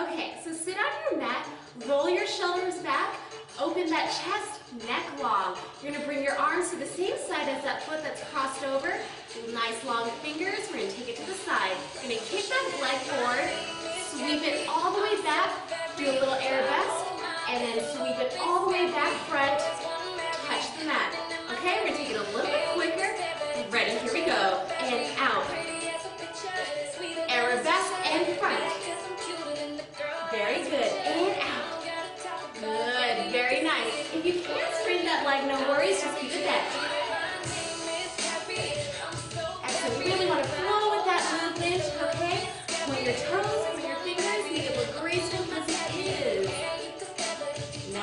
Okay, so sit on your mat, roll your shoulders back, open that chest, neck long. You're gonna bring your arms to the same side as that foot that's crossed over. Nice long fingers, we're gonna take it to the side. You're gonna kick that leg forward, sweep it all the way back, do a little arabesque, and then sweep it all the way back front, touch the mat. Okay, we're gonna take it a little bit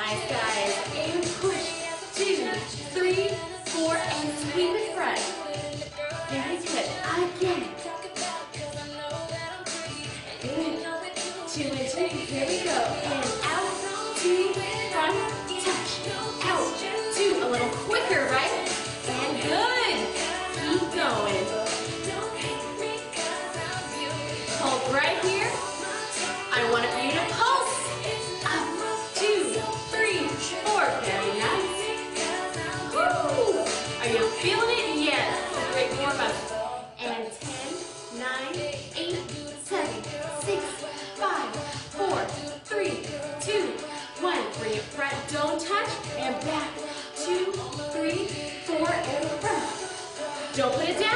nice guy. Joe put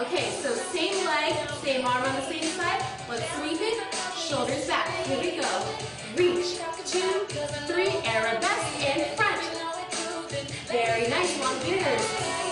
Okay, so same leg, same arm on the same side. Let's sweep it, shoulders back. Here we go. Reach, two, three, arabesque in front. Very nice, long fingers.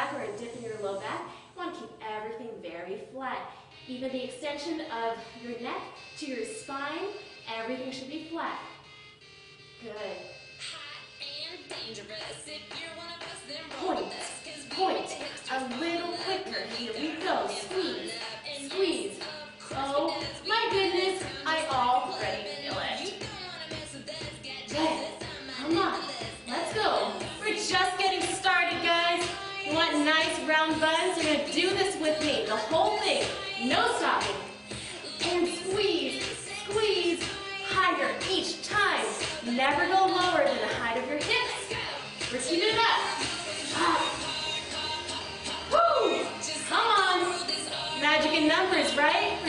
back or a dip in your low back. You want to keep everything very flat. Even the extension of your neck to your spine, everything should be flat. Good. Point, point, a little quicker. Here we go. Squeeze, squeeze. Oh my goodness, I already feel it. round buns. You're gonna do this with me, the whole thing, no stopping. And squeeze, squeeze, higher each time. Never go lower than the height of your hips. Repeat it up. Up. Woo! Come on. Magic in numbers, right?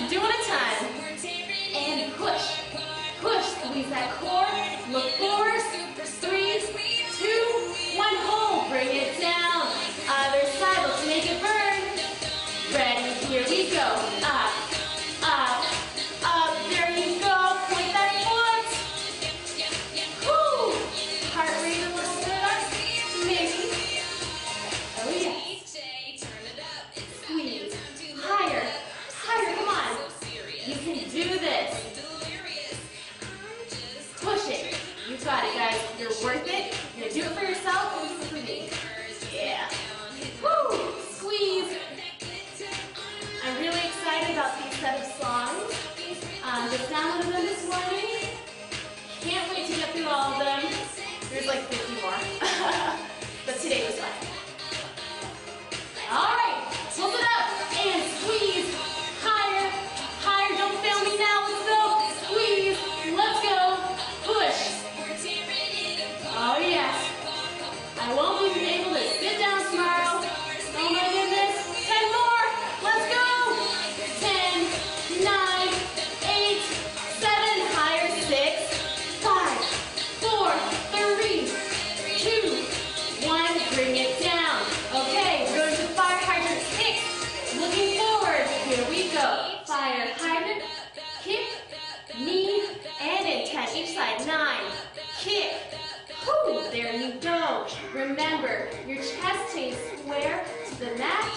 worth it. You're going to do it for yourself. The mat,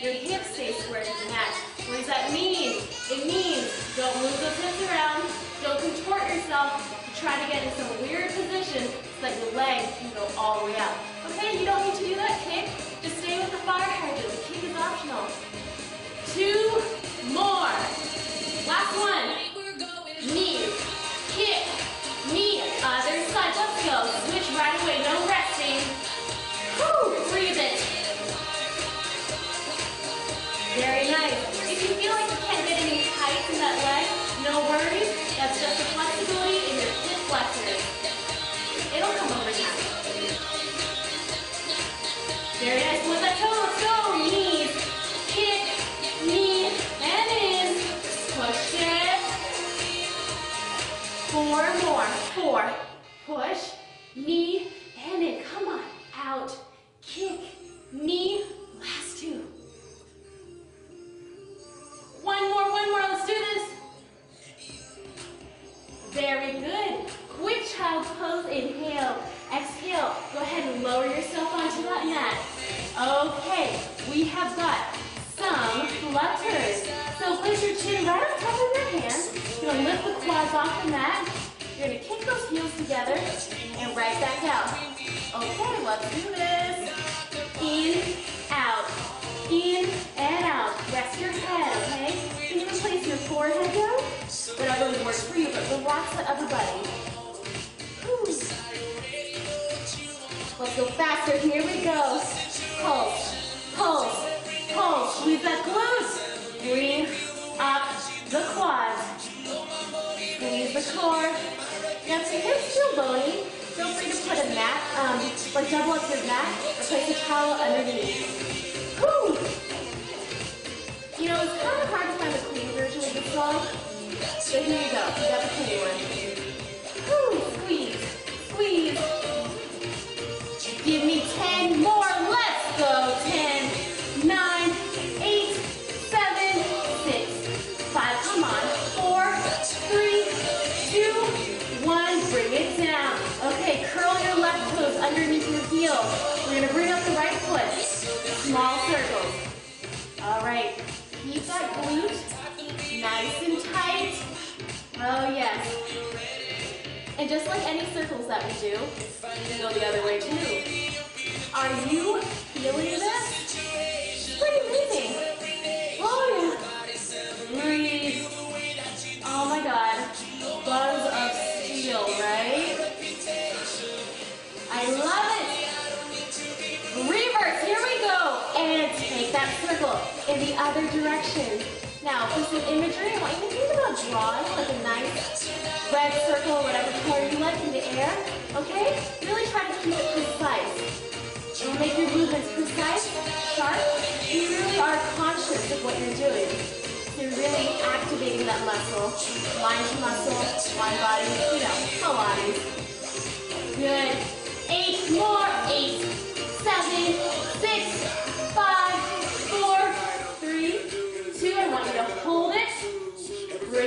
your hips stay square to the mat. What does that mean? It means don't move those hips around, don't contort yourself to try to get in some weird position so that your legs can go all the way up. Okay, you don't need to do that kick. Just stay with the fire hydrant. The kick is optional. Two more. Last one. Four. Four. Push, knee, and in. Come on. Out. Kick, knee. Last two. One more, one more. Let's do this. Very good. Quick child pose. Inhale. Exhale. Go ahead and lower yourself onto that mat. Okay. We have got some flutters. So place your chin right on top of your hands. You're to lift the quads off the mat. Together and right back out. Okay, let's do this. In, out. In and out. Rest your head, okay? Can you place your forehead down? Whatever works for you, but relax the upper body. Whew. Let's go faster. Here we go. Pulse, pulse, pulse. Squeeze that glutes. Bring up the quads. Squeeze the core. Now, if feel bony, feel free to put a mat, um, like double up your mat, or place a towel underneath. Whew. You know, it's kind of hard to find the clean version of this song. So here you go. You We're going to bring up the right foot. Small circles. All right. Keep that glute nice and tight. Oh, yes. And just like any circles that we do, you can go the other way too. Are you feeling this? Pretty amazing. The other direction. Now, for some imagery, I want you to think about drawing like a nice red circle, or whatever color you like in the air, okay? Really try to keep it precise. Make your movements precise, sharp. You really are conscious of what you're doing. You're really activating that muscle. Mind to muscle, mind body, you know, Pilates. Good. Eight more. Eight, seven, six,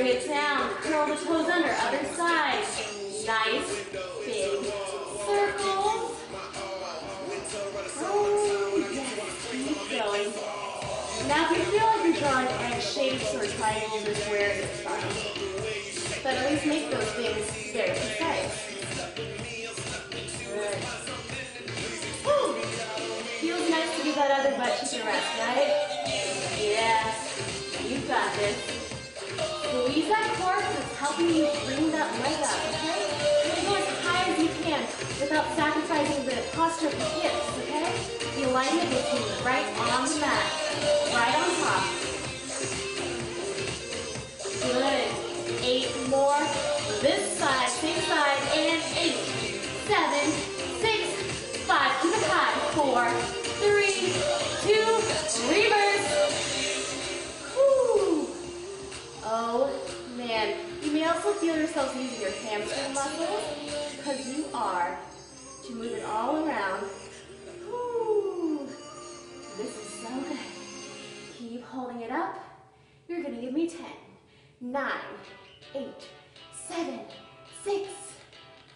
Bring it down. Curl the toes under. Other side. Nice, big circles. Oh, yes. Keep going. Now, if you feel like you're drawing egg shapes or triangles or squares, it's fine. But at least make those things very precise. Feels nice to give that other butt cheek a rest, right? Yes. You've got this. That because it's helping you bring that leg up, okay? Gonna go as high as you can without sacrificing the posture of the hips, okay? The alignment needs to be right on the mat, right on top. Good. Eight more. This side, same side, and eight, seven, six, five. Keep it high. Four, yourselves using your hamstring muscles because you are to move it all around. This is so good. Keep holding it up. You're gonna give me 10, 9, 8, 7, 6,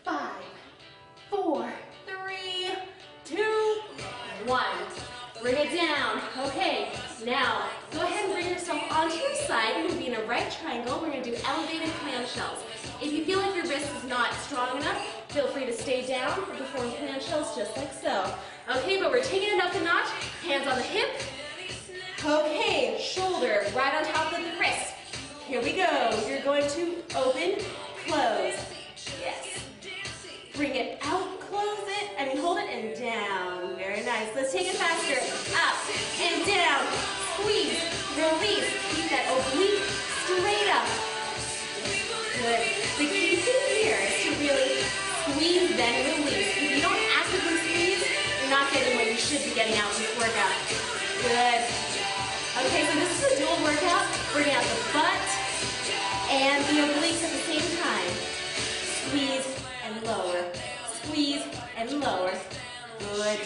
5, 4, 3, 2, one. Bring it down. Okay, now go ahead and bring yourself onto your side. You're gonna be in a right triangle. We're gonna do elevated clamshells. If you feel like your wrist is not strong enough, feel free to stay down or perform clamshells just like so. Okay, but we're taking it up a notch. Hands on the hip. Okay, shoulder right on top of the wrist. Good. Okay, so this is a dual workout. Bring out the butt and the obliques at the same time. Squeeze and lower. Squeeze and lower. Good.